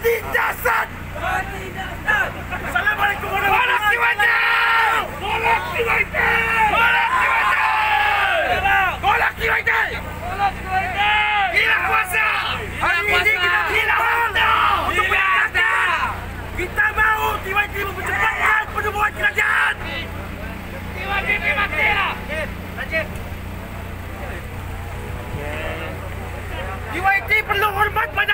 Mati jasad! Mati jasad! Assalamualaikum warahmatullahi wabarakatuh! Golak si Golak si Golak! Golak! Gila kuasa! Hari ini kita gila untuk penjagaan! Kita mau tiba-tiba mempercepatkan penemuan kerajaan! Tiba-tiba lah! Lanjut! Perlu hormat pada